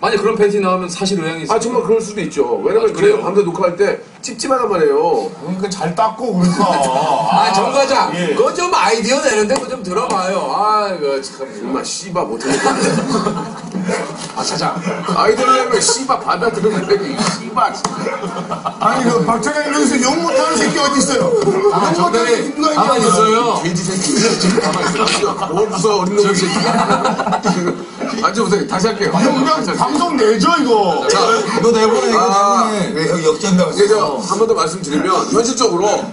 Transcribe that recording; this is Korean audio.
만약 그런 팬티 나오면 사실 의향이 있어. 아 정말 그럴 수도 있죠. 왜냐면 아, 그래요? 저희가 밤새 녹화할 때 찝찝하단 말이에요. 그러니까 잘 닦고 그러니까. 아, 정 과장, 예. 그거 좀 아이디어 내는데 그거 좀 들어봐요. 아, 이거 참. 정말 씨바 못하겠다. 아, 차장. 아이들 내면 씨바 받아들으면 되지. 씨바. 아니 그 박찬영 여기서 새끼 어디 있어요? 욕 못하는 정답이 가만히. 있어요. 돼지 새끼. 가만히 있어. 뭘 무서워 어린 놈 새끼. 앉아보세요. 다시 할게요. 형 그냥 방송 내줘 이거. 너 내보내 이거 아. 내보내 왜형 역전 이제 당했어 저한번 더 말씀드리면 현실적으로